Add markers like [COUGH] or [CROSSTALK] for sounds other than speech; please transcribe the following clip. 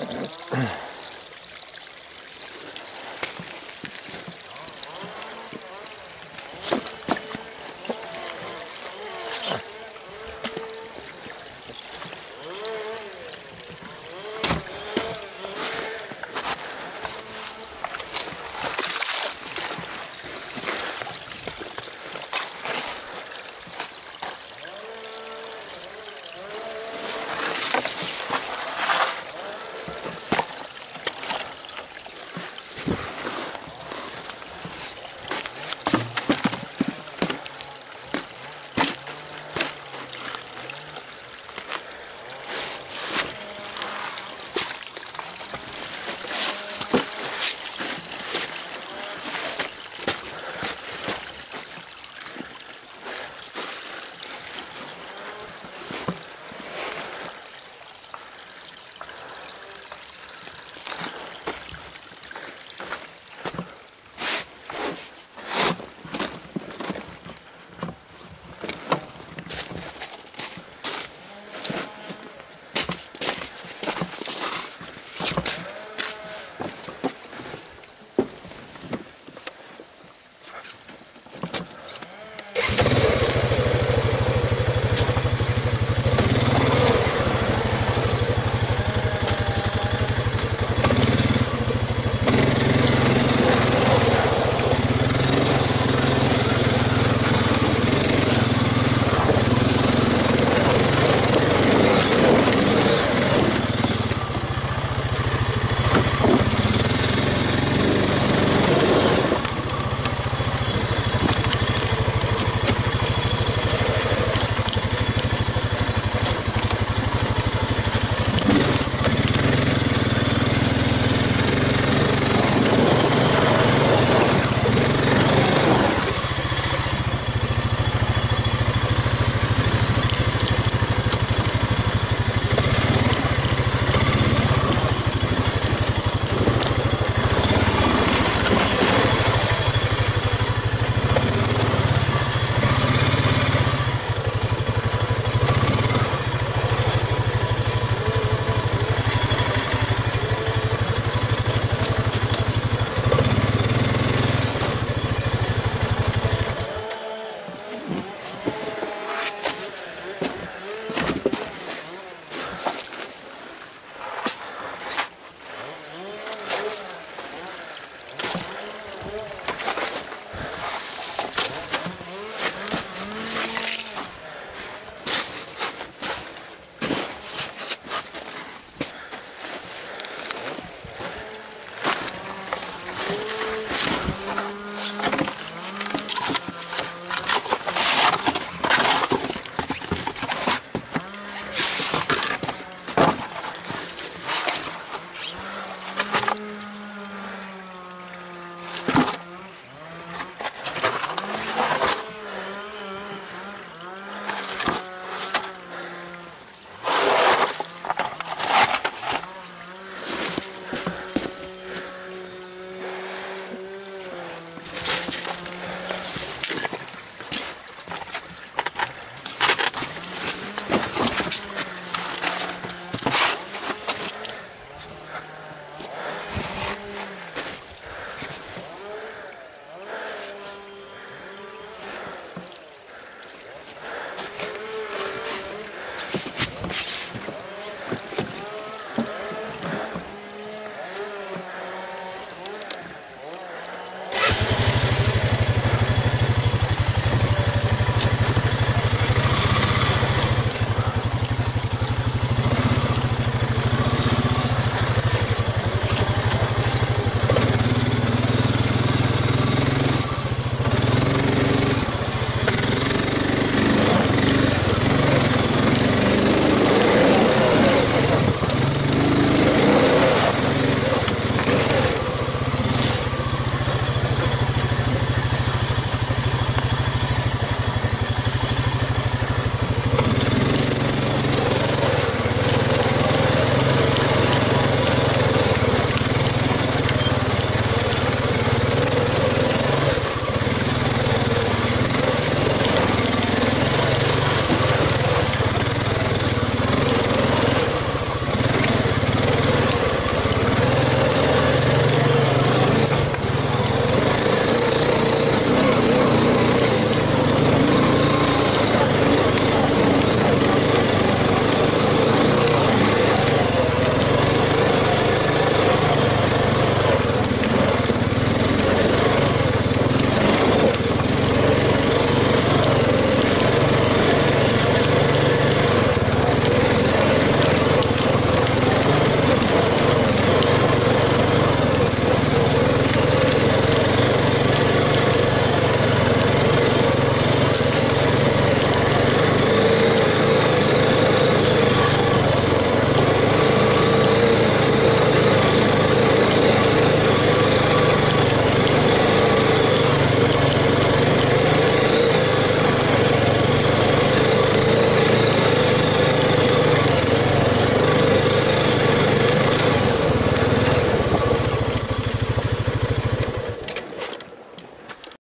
Uh-huh. [CLEARS THROAT]